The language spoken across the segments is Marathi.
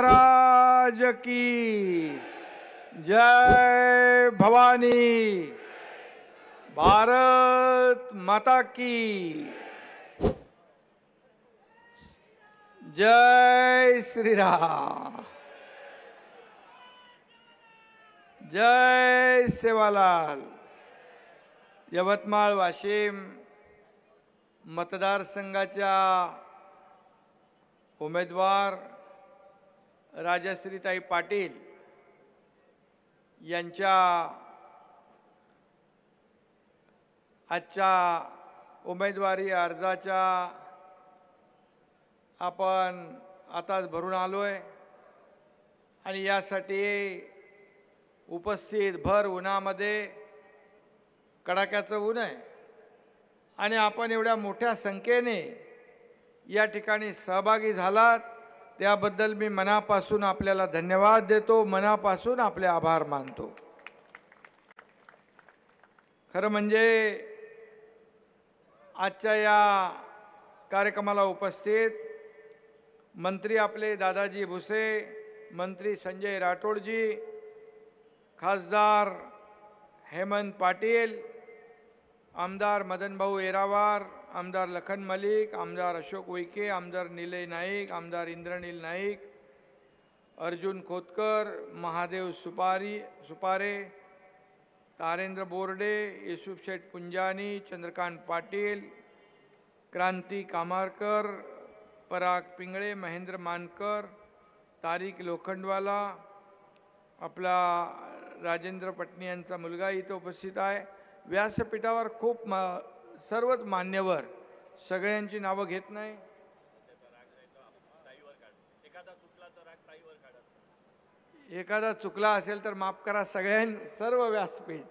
महाराज की। जय भवानी। भारत माता की। जय श्रीराम जय सेवालाल। यवतमाळ वाशिम मतदारसंघाच्या उमेदवार राजश्रीताई पाटील यांच्या आजच्या उमेदवारी अर्जाच्या आपण आताच भरून आलो आहे आणि यासाठी उपस्थित भर उन्हामध्ये कडाक्याचं ऊन आहे. आणि आपण एवढ्या मोठ्या संख्येने या ठिकाणी सहभागी झालात. त्याबद्दल मी मनापासून आपल्याला धन्यवाद देतो मनापासून आपले आभार मानतो. खरं म्हणजे आजच्या या कार्यक्रमाला उपस्थित मंत्री आपले दादाजी भुसे मंत्री संजय राठोडजी खासदार हेमंत पाटील आमदार मदनभाऊ येरावार आमदार लखन मलिक आमदार अशोक उईके आमदार निलय नाईक आमदार इंद्रनील नाईक अर्जुन खोतकर महादेव सुपारी सुपारे तारेंद्र बोर्डे युसुफ शेठ पुंजानी चंद्रकांत पाटील क्रांती कामारकर पराग पिंगळे महेंद्र मानकर तारिक लोखंडवाला आपला राजेंद्र पटणी यांचा मुलगा इथं उपस्थित आहे. व्यासपीठावर खूप म सर्वच मान्यवर सगळ्यांची नावं घेत नाही. एखादा चुकला असेल तर माफ करा सगळ्यां सर्व व्यासपीठ.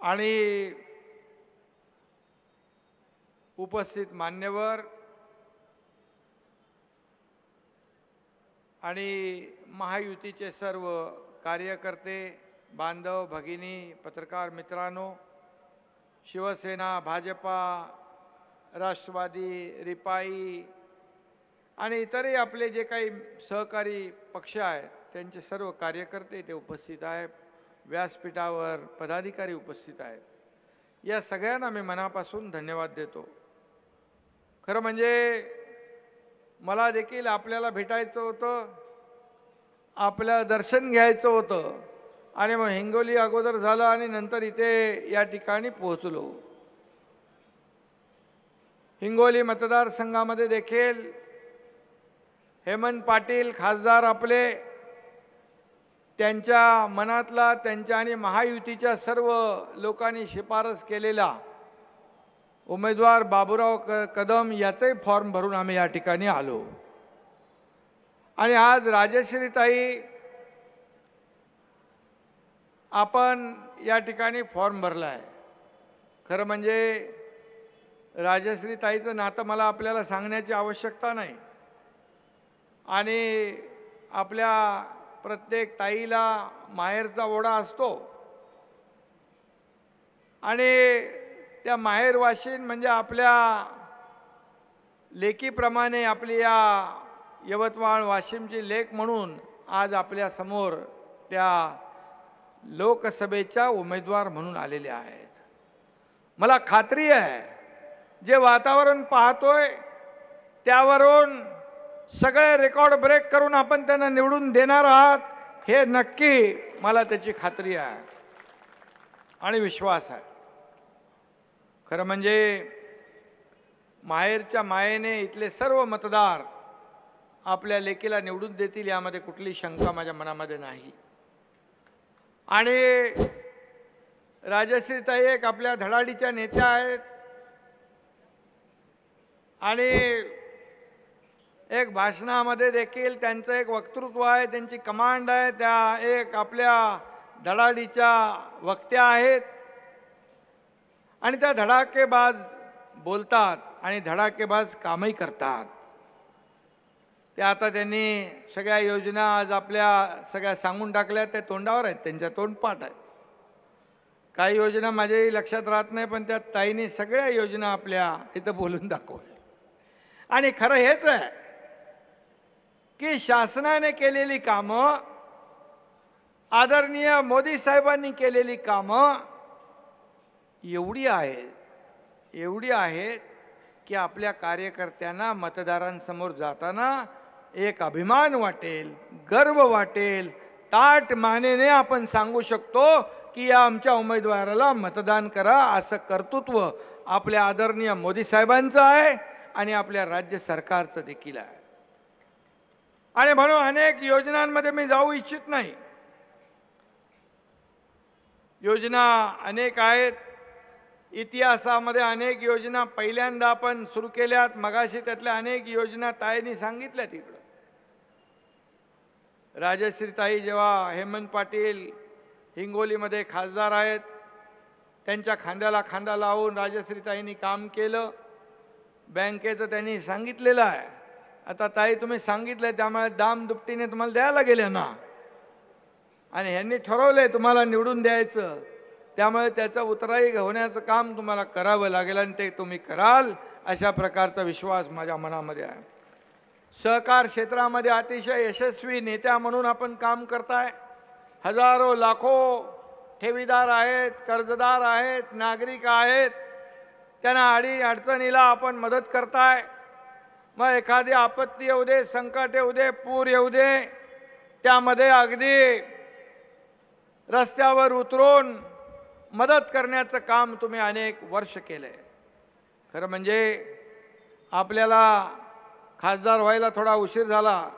आणि उपस्थित मान्यवर आणि महायुतीचे सर्व कार्यकर्ते बांधव भगिनी पत्रकार मित्रांनो शिवसेना भाजपा राष्ट्रवादी रिपाई आणि इतरही आपले जे काही सहकारी पक्ष आहेत त्यांचे सर्व कार्यकर्ते ते उपस्थित आहेत. व्यासपीठावर पदाधिकारी उपस्थित आहेत. या सगळ्यांना मी मनापासून धन्यवाद देतो. खरं म्हणजे मला देखील आपल्याला भेटायचं होतं आपलं दर्शन घ्यायचं होतं आणि मग हिंगोली अगोदर झालं आणि नंतर इथे या ठिकाणी पोहोचलो. हिंगोली मतदारसंघामध्ये देखील हेमंत पाटील खासदार आपले त्यांच्या मनातला त्यांच्या आणि महायुतीच्या सर्व लोकांनी शिफारस केलेला उमेदवार बाबूराव क कदम याचंही फॉर्म भरून आम्ही या ठिकाणी आलो. आणि आज राजश्रीताई आपण या ठिकाणी फॉर्म भरला आहे. खरं म्हणजे राजश्री ताईचं नातं मला आपल्याला सांगण्याची आवश्यकता नाही. आणि आपल्या प्रत्येक ताईला माहेरचा ओढा असतो. आणि त्या माहेरवाशीन म्हणजे आपल्या लेकीप्रमाणे आपली या यवतमाळ वाशिमची लेख म्हणून आज आपल्यासमोर त्या लोकसभेच्या उमेदवार म्हणून आलेले आहेत. मला खात्री आहे जे वातावरण पाहतोय त्यावरून सगळे रेकॉर्ड ब्रेक करून आपण त्यांना निवडून देणार आहात हे नक्की मला त्याची खात्री आहे आणि विश्वास आहे. खरं म्हणजे माहेरच्या मायेने इथले सर्व मतदार आपल्या लेकीला निवडून देतील यामध्ये कुठली शंका माझ्या मनामध्ये नाही. आणि राजश्रीताई एक आपल्या धडाडीच्या नेत्या आहेत. आणि एक भाषणामध्ये देखील त्यांचं एक वक्तृत्व आहे त्यांची कमांड आहे त्या एक आपल्या धडाडीच्या वक्त्या आहेत. आणि त्या धडाकेबाज बोलतात आणि धडाकेबाज कामही करतात. त्या आता त्यांनी सगळ्या योजना आज आपल्या सगळ्या सांगून टाकल्या त्या तोंडावर आहेत त्यांच्या तोंडपाठ आहेत. काही योजना माझ्याही लक्षात राहत नाही पण त्या ताईने सगळ्या योजना आपल्या इथं बोलून दाखवल्या. आणि खरं हेच आहे की शासनाने केलेली कामं आदरणीय मोदी साहेबांनी केलेली कामं एवढी आहेत एवढी आहेत की आपल्या कार्यकर्त्यांना मतदारांसमोर जाताना एक अभिमान वाटेल गर्व वाटेल ताट मानेने आपण सांगू शकतो की या आमच्या उमेदवाराला मतदान करा असं कर्तृत्व आपल्या आदरणीय मोदी साहेबांचं आहे आणि आपल्या राज्य सरकारचं देखील आहे. आणि म्हणून अनेक योजनांमध्ये मी जाऊ इच्छित नाही. योजना अनेक आहेत. इतिहासामध्ये अनेक योजना पहिल्यांदा आपण सुरू केल्यात. मगाशी त्यातल्या अनेक योजना ताईंनी सांगितल्या तिकडं. राजश्रीताई जेव्हा हेमंत पाटील हिंगोलीमध्ये खासदार आहेत त्यांच्या खांद्याला खांदा लावून राजश्रीताईंनी काम केलं. बँकेचं त्यांनी सांगितलेलं आहे. आता ताई तुम्ही सांगितलं त्यामुळे दाम दुपटीने तुम्हाला द्यायला गेले ना. आणि ह्यांनी ठरवलंय तुम्हाला निवडून द्यायचं. त्यामुळे त्याचं उतराई होण्याचं काम तुम्हाला करावं लागेल आणि ते तुम्ही कराल अशा प्रकारचा विश्वास माझ्या मनामध्ये आहे. सहकार क्षेत्रामध्ये अतिशय यशस्वी नेत्या म्हणून आपण काम करताय. हजारो लाखो ठेवीदार आहेत कर्जदार आहेत नागरिक आहेत. त्यांना अडी अडचणीला आपण मदत करताय. मग एखादी आपत्ती येऊ दे संकट येऊ दे पूर येऊ दे त्यामध्ये अगदी रस्त्यावर उतरून मदत करण्याचं काम तुम्ही अनेक वर्ष केलंय. खरं म्हणजे आपल्याला खासदार व्हायला थोडा उशीर झाला.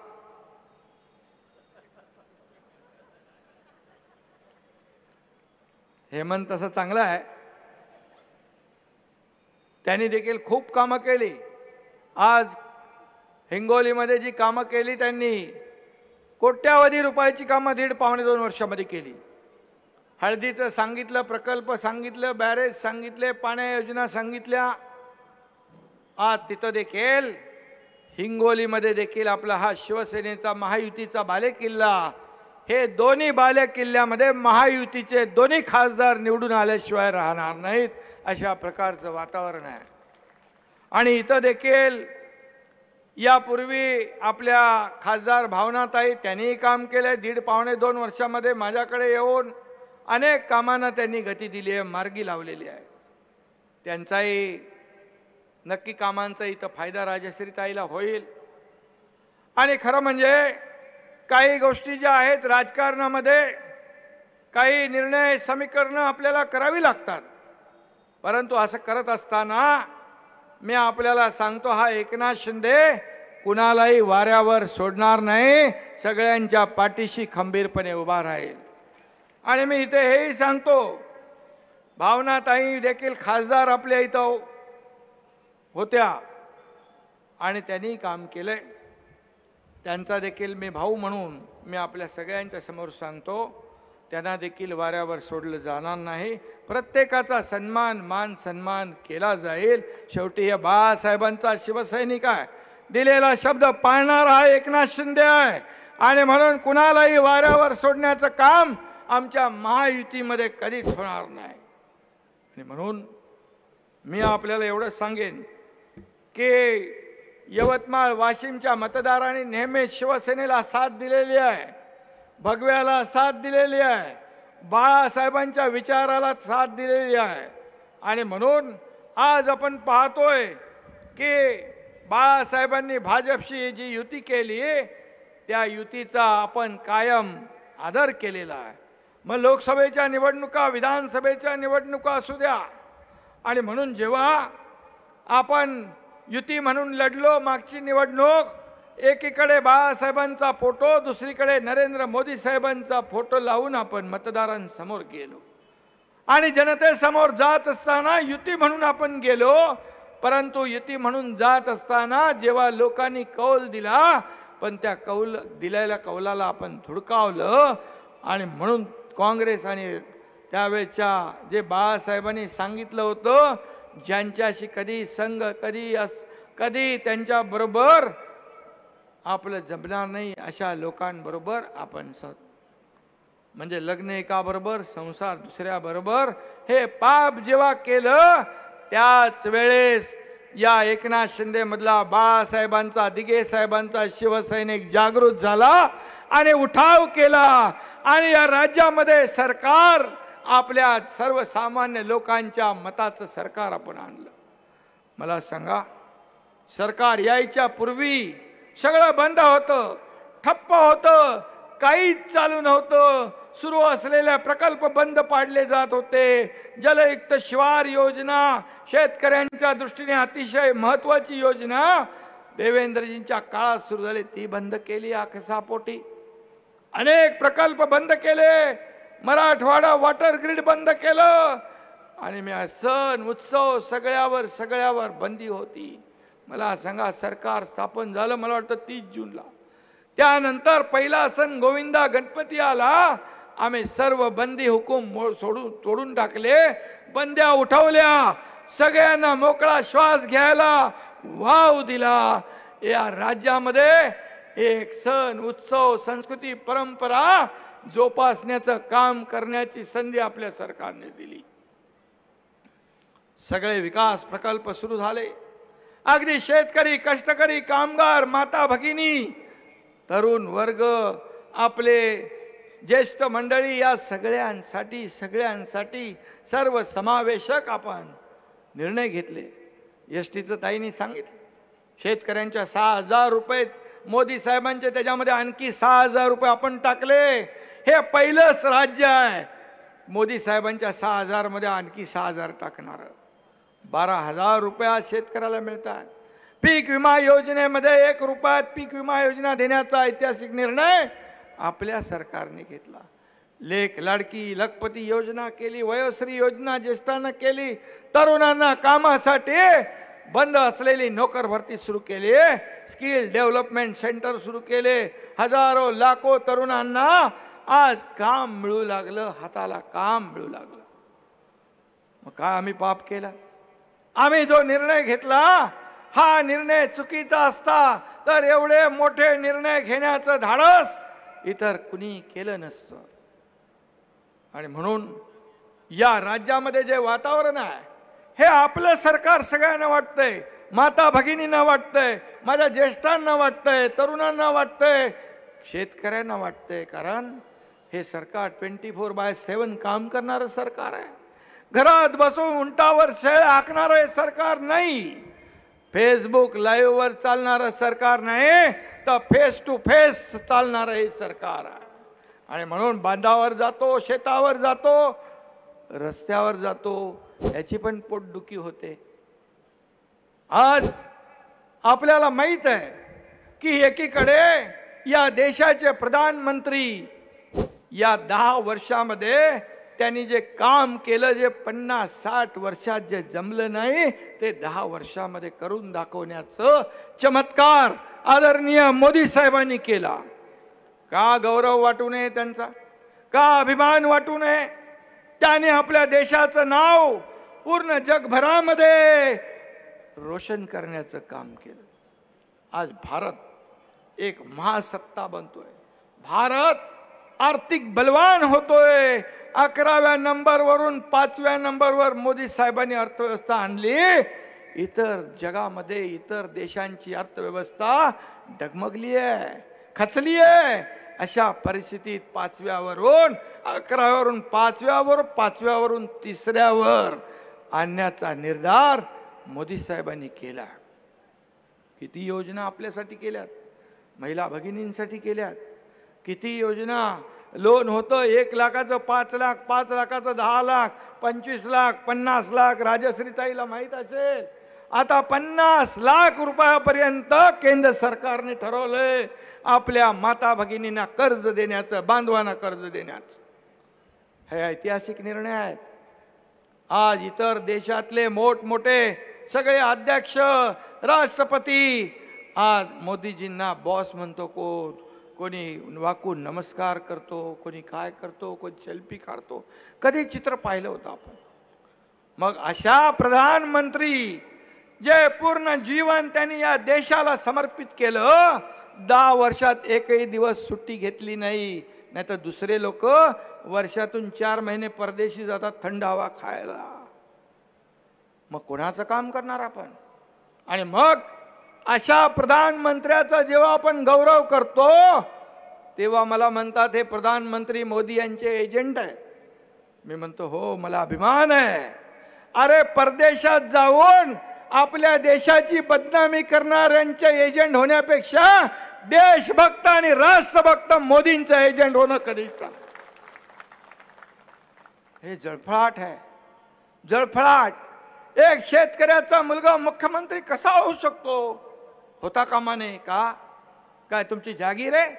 हेमंत तसं चांगलं आहे. त्यांनी देखील खूप कामं केली. आज हिंगोलीमध्ये जी कामं केली त्यांनी कोट्यावधी रुपयाची कामं दीड पावणे दोन वर्षामध्ये केली. हळदीचं सांगितलं प्रकल्प सांगितलं बॅरेज सांगितले पाण्या योजना सांगितल्या. आज तिथं देखील हिंगोलीमध्ये देखील आपला हा शिवसेनेचा महायुतीचा बालेकिल्ला. हे दोन्ही बाले किल्ल्यामध्ये महायुतीचे दोन्ही खासदार निवडून आल्याशिवाय राहणार नाहीत अशा प्रकारचं वातावरण आहे. आणि इथं देखील यापूर्वी आपल्या खासदार भावनाताई त्यांनीही काम केलं आहे दीड पावणे दोन वर्षामध्ये माझ्याकडे येऊन अनेक कामांना त्यांनी गती दिली आहे मार्गी लावलेली आहे. त्यांचाही नक्की कामांचा इथं फायदा राजश्रीताईला होईल. आणि खरं म्हणजे काही गोष्टी ज्या आहेत राजकारणामध्ये काही निर्णय समीकरणं आपल्याला करावी लागतात. परंतु असं करत असताना मी आपल्याला सांगतो हा एकनाथ शिंदे कुणालाही वाऱ्यावर सोडणार नाही सगळ्यांच्या पाठीशी खंबीरपणे उभा राहील. आणि मी इथे हेही सांगतो भावनाताई देखील खासदार आपल्या इथं होत्या. आणि त्यांनी काम केलंय. त्यांचा देखील मी भाऊ म्हणून मी आपल्या सगळ्यांच्या समोर सांगतो त्यांना देखील वाऱ्यावर सोडलं जाणार नाही. प्रत्येकाचा सन्मान मान सन्मान केला जाईल. शेवटी हे बाळासाहेबांचा शिवसैनिक आहे. दिलेला शब्द पाळणारा हा एकनाथ शिंदे आहे. आणि म्हणून कुणालाही वाऱ्यावर सोडण्याचं काम आमच्या महायुतीमध्ये कधीच होणार नाही. आणि म्हणून मी आपल्याला एवढं सांगेन की यवतमाळ वाशिमच्या मतदारांनी नेहमी शिवसेनेला साथ दिलेली आहे भगव्याला साथ दिलेली आहे बाळासाहेबांच्या विचाराला साथ दिलेली आहे. आणि म्हणून आज आपण पाहतोय की बाळासाहेबांनी भाजपशी जी युती केली त्या युतीचा आपण कायम आदर केलेला आहे. मग लोकसभेच्या निवडणुका विधानसभेच्या निवडणुका असू द्या. आणि म्हणून जेव्हा आपण युती म्हणून लढलो मागची निवडणूक. एकीकडे बाळासाहेबांचा फोटो दुसरीकडे नरेंद्र मोदी साहेबांचा फोटो लावून आपण मतदारांसमोर गेलो. आणि जनतेसमोर जात असताना युती म्हणून आपण गेलो. परंतु युती म्हणून जात असताना जेव्हा लोकांनी कौल दिला पण त्या कौल दिलेल्या कौलाला आपण धुडकावलं. आणि म्हणून काँग्रेस आणि त्यावेळच्या जे बाळासाहेबांनी सांगितलं होतं ज्यांच्याशी कधी संघ कधी अस कधी त्यांच्याबरोबर आपलं जमणार नाही अशा लोकांबरोबर आपण स म्हणजे लग्न एकाबरोबर संसार दुसऱ्याबरोबर हे पाप जेव्हा केलं त्याच वेळेस या एकनाथ शिंदे मधला बाळासाहेबांचा दिगे साहेबांचा शिवसैनिक जागृत झाला आणि उठाव केला. आणि या राज्यामध्ये सरकार आपल्या सर्वसामान्य लोकांच्या मताचं सरकार आपण आणलं. मला सांगा सरकार यायच्या पूर्वी सगळं बंद होतं ठप्प होतं काहीच चालू नव्हतं. सुरू असलेल्या प्रकल्प बंद पाडले जात होते. जलयुक्त शिवार योजना शेतकऱ्यांच्या दृष्टीने अतिशय महत्वाची योजना. देवेंद्रजींच्या काळात सुरू झाली ती बंद केली आकसापोटी. अनेक प्रकल्प बंद केले. मराठवाडा वॉटर ग्रीड बंद केलं. आणि मी सण उत्सव सगळ्यावर सगळ्यावर बंदी होती. मला सांगा सरकार स्थापन झालं मला वाटतं तीस जूनला. त्यानंतर पहिला सण गोविंदा गणपती आला. आम्ही सर्व बंदी हुकूम सोडून तोडून टाकले. बंद्या उठवल्या. सगळ्यांना मोकळा श्वास घ्यायला वाव दिला. या राज्यामध्ये एक सण उत्सव संस्कृती परंपरा जोपासण्याचं काम करण्याची संधी आपल्या सरकारने दिली. सगळे विकास प्रकल्प सुरू झाले. अगदी शेतकरी कष्टकरी कामगार माता भगिनी तरुण वर्ग आपले ज्येष्ठ मंडळी या सगळ्यांसाठी सगळ्यांसाठी सर्व समावेशक आपण निर्णय घेतले. एस टीचं ताईंनी सांगितलं. शेतकऱ्यांच्या सहा हजार रुपये मोदी साहेबांचे त्याच्यामध्ये आणखी सहा हजार रुपये आपण टाकले. हे पहिलंच राज्य आहे. मोदी साहेबांच्या सहा हजारमध्ये आणखी सहा हजार टाकणार. बारा हजार रुपया शेतकऱ्याला मिळतात. पीक विमा योजनेमध्ये एक रुपयात पीक विमा योजना देण्याचा ऐतिहासिक निर्णय आपल्या सरकारने घेतला. लेख लाडकी लखपती योजना केली वयोश्री योजना ज्येष्ठांना केली तरुणांना कामासाठी बंद असलेली नोकर भरती सुरू केली स्किल डेव्हलपमेंट सेंटर सुरू केले हजारो लाखो तरुणांना आज काम मिळू लागलं हाताला काम मिळू लागलं. मग काय आम्ही पाप केला? आम्ही जो निर्णय घेतला हा निर्णय चुकीचा असता तर एवढे मोठे निर्णय घेण्याचं धाडस इतर कुणी केलं नसतं. आणि म्हणून या राज्यामध्ये जे वातावरण आहे हे आपलं सरकार सगळ्यांना वाटतंय माता भगिनींना वाटतंय माझ्या ज्येष्ठांना वाटतंय तरुणांना वाटतंय शेतकऱ्यांना वाटतंय कारण हे सरकार ट्वेंटी फोर बाय सेवन काम करणारं सरकार आहे. घरात बसून उंटावर शेळ आखणारं हे सरकार नाही. फेसबुक लाईव्हवर चालणारं सरकार नाही तर फेस टू फेस चालणारं हे सरकार आहे. आणि म्हणून बांधावर जातो शेतावर जातो रस्त्यावर जातो याची पण पोटदुखी होते. आज आपल्याला माहीत आहे की एकीकडे या देशाचे प्रधानमंत्री या दहा वर्षामध्ये त्यांनी जे काम केलं जे पन्नास साठ वर्षात जे जमलं नाही ते दहा वर्षामध्ये करून दाखवण्याचं चमत्कार आदरणीय मोदी साहेबांनी केला. का गौरव वाटू नये त्यांचा? का अभिमान वाटू नये? त्याने आपल्या देशाचं नाव पूर्ण जगभरामध्ये रोशन करण्याचं काम केलं. आज भारत एक महासत्ता बनतोय. भारत आर्थिक बलवान होतोय. अकराव्या नंबरवरून पाचव्या नंबरवर मोदी साहेबांनी अर्थव्यवस्था आणली. इतर जगामध्ये इतर देशांची अर्थव्यवस्था डगमगली आहे खचली आहे अशा परिस्थितीत पाचव्यावरून अकराव्यावरून पाचव्यावर पाचव्यावरून तिसऱ्यावर आणण्याचा निर्धार मोदी साहेबांनी केला. किती योजना आपल्यासाठी केल्यात? महिला भगिनींसाठी केल्यात? किती योजना? लोन होतं एक लाखाचं पाच लाख पाच लाखाचं दहा लाख पंचवीस लाख पन्नास लाख. राजश्रीताईला माहीत असेल. आता पन्नास लाख रुपयापर्यंत केंद्र सरकारने ठरवलंय आपल्या माता भगिनींना कर्ज देण्याचं बांधवांना कर्ज देण्याचं. हे ऐतिहासिक निर्णय आहेत. आज इतर देशातले मोठमोठे सगळे अध्यक्ष राष्ट्रपती आज मोदीजींना बॉस म्हणतो कोण? कोणी वाकून नमस्कार करतो कोणी काय करतो कोणी सेल्फी काढतो. कधी चित्र पाहिलं होतं आपण? मग अशा प्रधानमंत्री जे पूर्ण जीवन त्यांनी या देशाला समर्पित केलं दहा वर्षात एकही दिवस सुट्टी घेतली नाही. नाही तर दुसरे लोक वर्षातून चार महिने परदेशी जातात थंड हवा खायला. मग कोणाचं काम करणार आपण? आणि मग अशा प्रधानमंत्र्याचा जेव्हा आपण गौरव करतो तेव्हा मला म्हणतात हे प्रधानमंत्री मोदी यांचे एजंट आहे. मी म्हणतो हो मला अभिमान आहे. अरे परदेशात जाऊन आपल्या देशाची बदनामी करणाऱ्यांचे एजंट होण्यापेक्षा देशभक्त आणि राष्ट्रभक्त मोदींचं एजंट होणं कधीच हे जळफळाट आहे. जळफळाट. एक शेतकऱ्याचा मुलगा मुख्यमंत्री कसा होऊ शकतो? होता कामा नये का? काय तुमची जागीर आहे?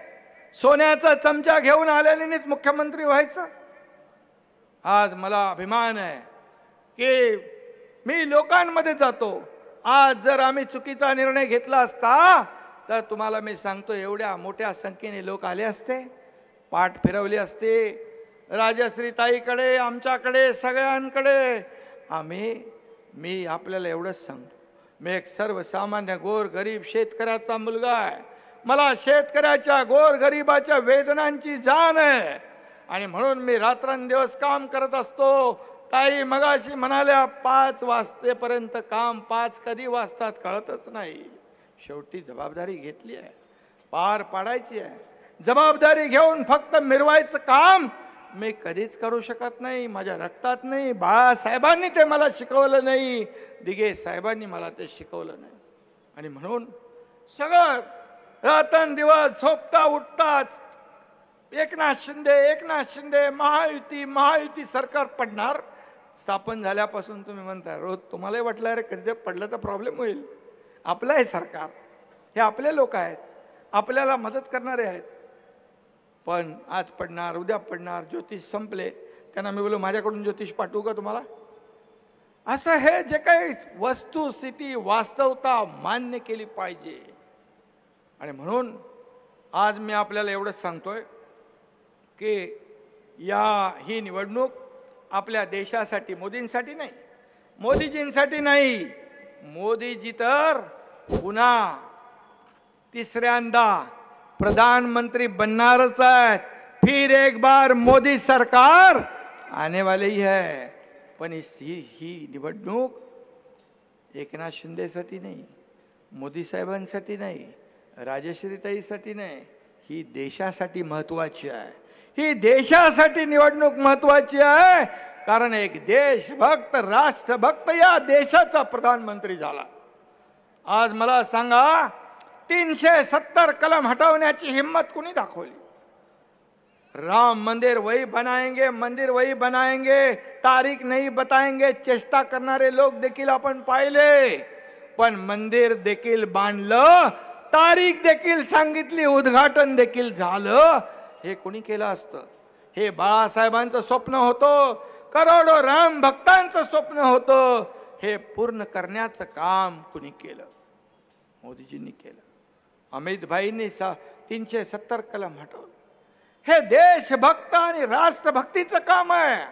सोन्याचा चमचा घेऊन आलेलीच मुख्यमंत्री व्हायचं? आज मला अभिमान आहे की मी लोकांमध्ये जातो. आज जर आम्ही चुकीचा निर्णय घेतला असता तर तुम्हाला मी सांगतो एवढ्या मोठ्या संख्येने लोक आले असते पाठ फिरवली असते. राजश्रीताईकडे आमच्याकडे सगळ्यांकडे. आम्ही मी आपल्याला एवढंच सांगतो. मी एक सर्वसामान्य गोर गरीब शेतकऱ्याचा मुलगा आहे. मला शेतकऱ्याच्या गोर गरिबाच्या वेदनांची जाण आहे. आणि म्हणून मी रात्रंदिवस काम करत असतो. ताई मगाशी म्हणाल्या पाच वाजतेपर्यंत काम पाच कधी वाजतात कळतच नाही. शेवटी जबाबदारी घेतली आहे. पार पाडायची आहे. जबाबदारी घेऊन फक्त मिरवायचं काम मी कधीच करू शकत नाही माझ्या रक्तात नाही. बाळासाहेबांनी ते मला शिकवलं नाही. दिगे साहेबांनी मला ते शिकवलं नाही. आणि म्हणून सगळं रात्रंदिवस झोपता उठताच एकनाथ शिंदे एकनाथ शिंदे महायुती महायुती सरकार पडणार. स्थापन झाल्यापासून तुम्ही म्हणता रोज तुम्हालाही वाटलं अरे कधी पडलं तर प्रॉब्लेम होईल. आपलं आहे सरकार. हे आपले लोक आहेत. आपल्याला मदत करणारे आहेत. पण आज पडणार उद्या पडणार ज्योतिष संपले. त्यांना मी बोलू माझ्याकडून ज्योतिष पाठवू का तुम्हाला? असं हे जे काही वस्तुस्थिती वास्तवता मान्य केली पाहिजे. आणि म्हणून आज मी आपल्याला एवढंच सांगतोय की या ही निवडणूक आपल्या देशासाठी मोदींसाठी नाही. मोदीजींसाठी नाही. मोदीजी तर पुन्हा तिसऱ्यांदा प्रधानमंत्री बनणारच आहेत. फिर एक बार मोदी सरकार आने वाली है. पण ही ही निवडणूक एकनाथ शिंदेसाठी नाही मोदी साहेबांसाठी नाही राजश्रीताईसाठी नाही. ही देशासाठी महत्वाची आहे. ही देशासाठी निवडणूक महत्वाची आहे. कारण एक देशभक्त राष्ट्रभक्त या देशाचा प्रधानमंत्री झाला. आज मला सांगा तीनशे सत्तर कलम हटवण्याची हिम्मत कुणी दाखवली? राम मंदिर वही बनाएंगे मंदिर वही बनाएंगे तारीख नाही बताएंगे चेष्टा करणारे लोक देखील आपण पाहिले. पण मंदिर देखील बांधलं तारीख देखील सांगितली उद्घाटन देखील झालं. हे कुणी केलं असतं? हे बाळासाहेबांचं स्वप्न होतं करोडो राम भक्तांचं स्वप्न होतं. हे पूर्ण करण्याचं काम कुणी केलं? मोदीजींनी केलं. अमित भाईंनी सा तीनशे सत्तर कलम हटवलं. हे देशभक्त आणि राष्ट्रभक्तीचं काम आहे.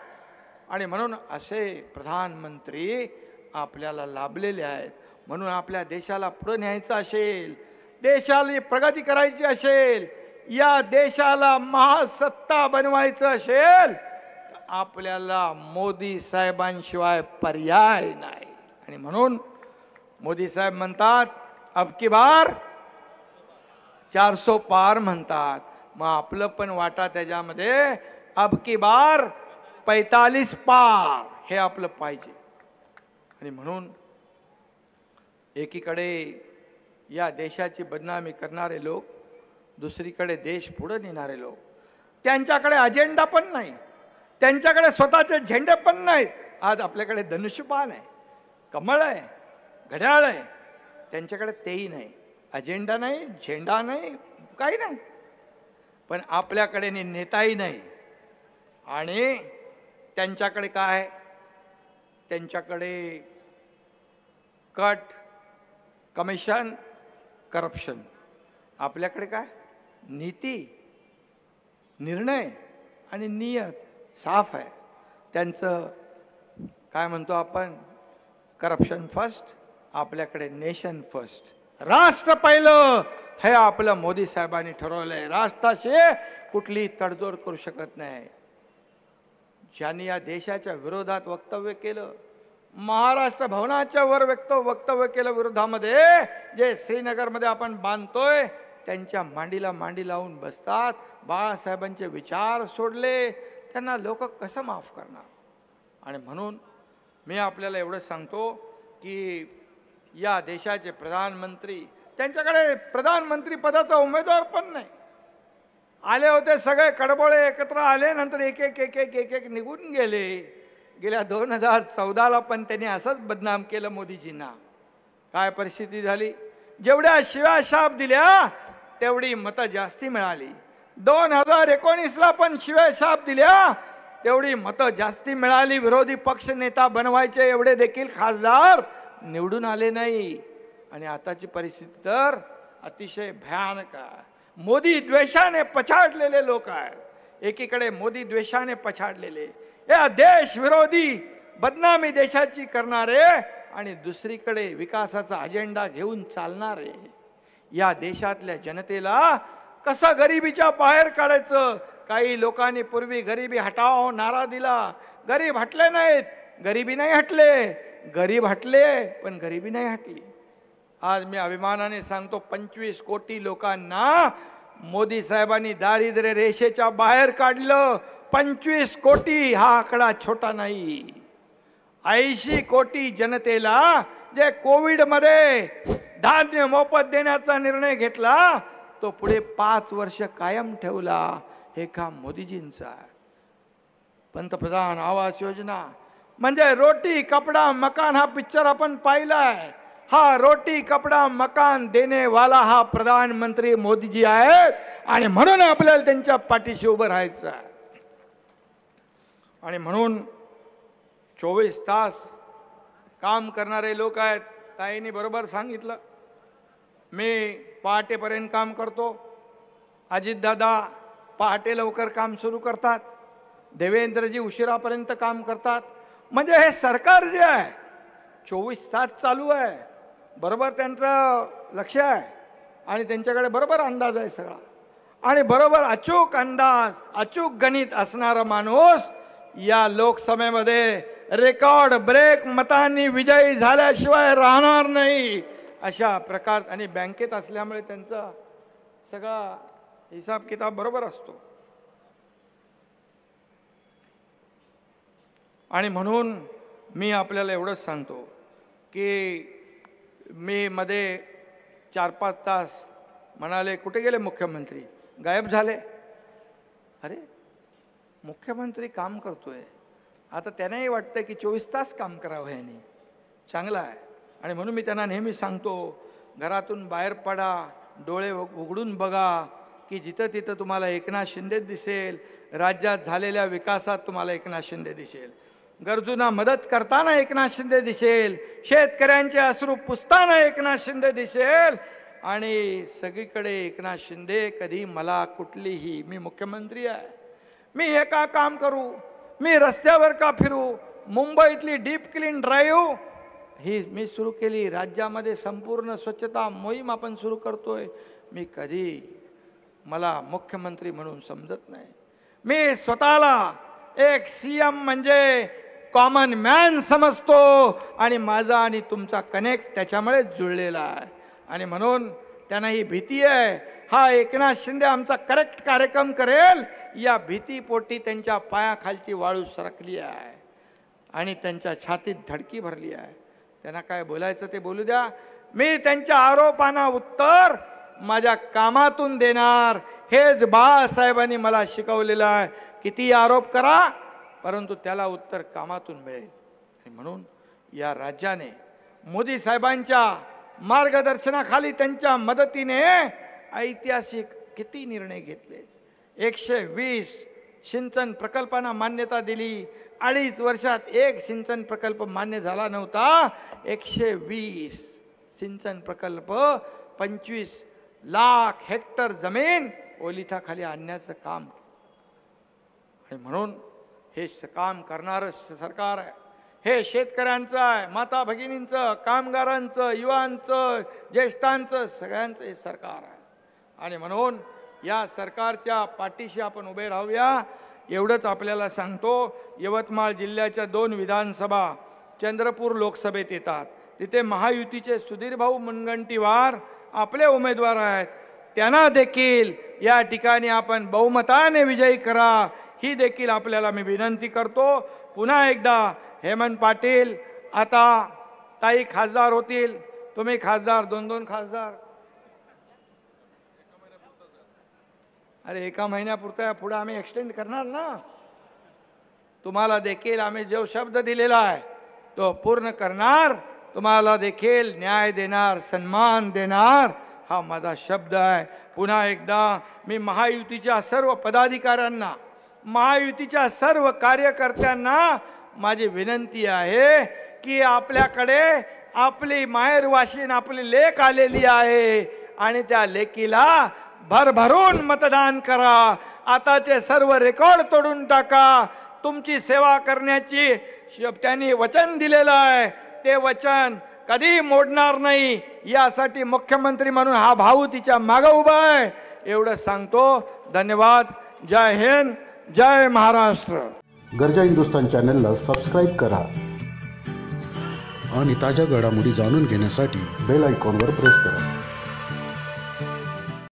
आणि म्हणून असे प्रधानमंत्री आपल्याला लाभलेले आहेत. म्हणून आपल्या देशाला पुढे न्यायचं असेल देशाला प्रगती करायची असेल या देशाला महासत्ता बनवायचं असेल तर आपल्याला मोदी साहेबांशिवाय पर्याय नाही. आणि म्हणून मोदी साहेब म्हणतात अबकी बार चारसो पार म्हणतात. मग आपलं पण वाटा त्याच्यामध्ये अबकी बार पैतालीस पार. हे आपलं पाहिजे. आणि म्हणून एकीकडे या देशाची बदनामी करणारे लोक दुसरीकडे देश पुढे नेणारे लोक. त्यांच्याकडे अजेंडा पण नाही. त्यांच्याकडे स्वतःचे झेंडे पण नाहीत. आज आपल्याकडे धनुष्यपान आहे कमळ आहे घड्याळ आहे. त्यांच्याकडे तेही नाही. अजेंडा नाही झेंडा नाही काही नाही. पण आपल्याकडे ने- नेताही नाही. आणि त्यांच्याकडे काय? त्यांच्याकडे कट कमिशन करप्शन. आपल्याकडे काय? नीती निर्णय आणि नियत साफ आहे. त्यांचं काय म्हणतो आपण? करप्शन फर्स्ट आपल्याकडे नेशन फर्स्ट. राष्ट्र पहिलं हे आपलं मोदी साहेबांनी ठरवलंय. राष्ट्राशी कुठली तडजोड करू शकत नाही. ज्यांनी या देशाच्या विरोधात वक्तव्य केलं महाराष्ट्र भवनाच्या वर व्यक्त वक्तव्य केलं विरोधामध्ये जे श्रीनगरमध्ये आपण बांधतोय त्यांच्या मांडीला मांडी लावून बसतात. बाळासाहेबांचे विचार सोडले त्यांना लोक कसं माफ करणार? आणि म्हणून मी आपल्याला एवढं सांगतो की या देशाचे प्रधानमंत्री त्यांच्याकडे प्रधानमंत्री पदाचा उमेदवार पण नाही. आले होते सगळे कडबोळे एकत्र आले नंतर एक एक एक एक एक एक निघून गेले. गेल्या दोन हजार चौदाला पण त्यांनी असंच बदनाम केलं मोदीजींना. काय परिस्थिती झाली? जेवढ्या शिव्या शाप दिल्या तेवढी मतं जास्ती मिळाली. दोन हजार एकोणीसला पण शिव्या शाप दिल्या तेवढी मतं जास्ती मिळाली. विरोधी पक्ष नेता बनवायचे एवढे देखील खासदार निवडून आले नाही. आणि आताची परिस्थिती तर अतिशय भयानक आहे. मोदी द्वेषाने पछाडलेले लोक आहेत. एकीकडे मोदी द्वेषाने पछाडलेले. या देश विरोधी बदनामी देशाची करणारे आणि दुसरीकडे विकासाचा अजेंडा घेऊन चालणारे. या देशातल्या जनतेला कसं गरिबीच्या बाहेर काढायचं? काही लोकांनी पूर्वी गरिबी हटाव नारा दिला. गरीब हटले नाहीत. गरिबी नाही हटले. गरीब हटले पण गरिबी नाही हटली. आज मी अभिमानाने सांगतो पंचवीस कोटी लोकांना मोदी साहेबांनी दारिद्र्य रेषेच्या बाहेर काढलं. पंचवीस कोटी हा आकडा छोटा नाही. ऐंशी कोटी जनतेला जे कोविडमध्ये धान्य मोफत देण्याचा निर्णय घेतला तो पुढे पाच वर्ष कायम ठेवला. हे काम मोदीजींचं आहे. पंतप्रधान आवास योजना म्हणजे रोटी कपडा मकान हा पिक्चर आपण पाहिलाय हा रोटी कपडा मकान देणे वाला हा प्रधानमंत्री मोदीजी आहेत. आणि म्हणून आपल्याला त्यांच्या पाठीशी उभं राहायचं आहे. आणि म्हणून चोवीस तास काम करणारे लोक आहेत. ताईंनी बरोबर सांगितलं. मी पहाटेपर्यंत काम करतो. अजितदादा पहाटे लवकर काम सुरू करतात. देवेंद्रजी उशिरापर्यंत काम करतात. म्हणजे हे सरकार जे आहे चोवीस तास चालू आहे. बरोबर त्यांचं लक्ष आहे. आणि त्यांच्याकडे बरोबर अंदाज आहे सगळा. आणि बरोबर अचूक अंदाज अचूक गणित असणारा माणूस या लोकसभेमध्ये रेकॉर्ड ब्रेक मतांनी विजयी झाल्याशिवाय राहणार नाही अशा प्रकार. आणि बँकेत असल्यामुळे त्यांचा सगळा हिसाब किताब बरोबर असतो. आणि म्हणून मी आपल्याला एवढंच सांगतो की मी मध्ये चार पाच तास म्हणाले कुठे गेले मुख्यमंत्री? गायब झाले. अरे मुख्यमंत्री काम करतोय. आता त्यांनाही वाटतं की चोवीस तास काम करावं यांनी चांगलं आहे. आणि म्हणून मी त्यांना नेहमी सांगतो घरातून बाहेर पडा डोळे उघडून बघा की जिथं तिथं तुम्हाला एकनाथ शिंदे दिसेल राज्यात झालेल्या विकासात तुम्हाला एकनाथ शिंदे दिसेल. गरजूंना मदत करताना एकनाथ शिंदे दिसेल. शेतकऱ्यांचे अश्रू पुसताना एकनाथ शिंदे दिसेल. आणि सगळीकडे एकनाथ शिंदे कधी मला कुठलीही मी मुख्यमंत्री आहे. मी हे का काम करू मी रस्त्यावर का फिरू मुंबईतली डीप क्लीन ड्राईव्ह ही मी सुरू केली. राज्यामध्ये संपूर्ण स्वच्छता मोहीम आपण सुरू करतोय. मी कधी मला मुख्यमंत्री म्हणून समजत नाही. मी स्वतःला एक सी एम म्हणजे कॉमन मॅन समजतो आणि माझा आणि तुमचा कनेक्ट त्याच्यामुळे जुळलेला आहे. आणि म्हणून त्यांना ही भीती आहे हा एकनाथ शिंदे आमचा करेक्ट कार्यक्रम करेल. या भीतीपोटी त्यांच्या पायाखालची वाळू सरकली आहे आणि त्यांच्या छातीत धडकी भरली आहे. त्यांना काय बोलायचं ते बोलू द्या. मी त्यांच्या आरोपांना उत्तर माझ्या कामातून देणार. हेच बाळासाहेबांनी मला शिकवलेलं आहे. किती आरोप करा परंतु त्याला उत्तर कामातून मिळेल. आणि म्हणून या राज्याने मोदी साहेबांच्या मार्गदर्शनाखाली त्यांच्या मदतीने ऐतिहासिक किती निर्णय घेतले? एकशे वीस सिंचन प्रकल्पांना मान्यता दिली. अडीच वर्षात एक सिंचन प्रकल्प मान्य झाला नव्हता. एकशे वीस सिंचन प्रकल्प पंचवीस लाख हेक्टर जमीन ओलिथाखाली आणण्याचं काम. आणि म्हणून हे काम करणारं सरकार आहे. हे शेतकऱ्यांचं आहे माता भगिनींचं कामगारांचं युवांचं ज्येष्ठांचं सगळ्यांचं हे सरकार आहे. आणि म्हणून या सरकारच्या पाठीशी आपण उभे राहूया. एवढंच आपल्याला सांगतो यवतमाळ जिल्ह्याच्या दोन विधानसभा चंद्रपूर लोकसभेत येतात. तिथे महायुतीचे सुधीरभाऊ मुनगंटीवार आपले उमेदवार आहेत. त्यांना देखील या ठिकाणी आपण बहुमताने विजयी करा. ही देखील आपल्याला मी विनंती करतो. पुन्हा एकदा हेमंत पाटील आता ताई खासदार होतील. तुम्ही खासदार दोन दोन खासदार. अरे एका महिन्यापुरता पुढे आम्ही एक्सटेंड करणार ना? तुम्हाला देखील आम्ही जो शब्द दिलेला आहे तो पूर्ण करणार. तुम्हाला देखील न्याय देणार सन्मान देणार हा माझा शब्द आहे. पुन्हा एकदा मी महायुतीच्या सर्व पदाधिकाऱ्यांना महायुतीच्या सर्व कार्यकर्त्यांना माझी विनंती आहे की आपल्याकडे आपली माहेरवाशीन आपली लेख आलेली आहे आणि त्या लेकीला भरभरून मतदान करा. आताचे सर्व रेकॉर्ड तोडून टाका. तुमची सेवा करण्याची श- त्यांनी वचन दिलेलं आहे. ते वचन कधी मोडणार नाही यासाठी मुख्यमंत्री म्हणून हा भाऊ तिच्या मागं उभा आहे. एवढं सांगतो. धन्यवाद. जय हिंद. जय महाराष्ट्र. गरजा हिंदुस्तान चॅनलला सबस्क्राईब करा आणि ताज्या घडामोडी जाणून घेण्यासाठी बेल आयकॉनवर प्रेस करा.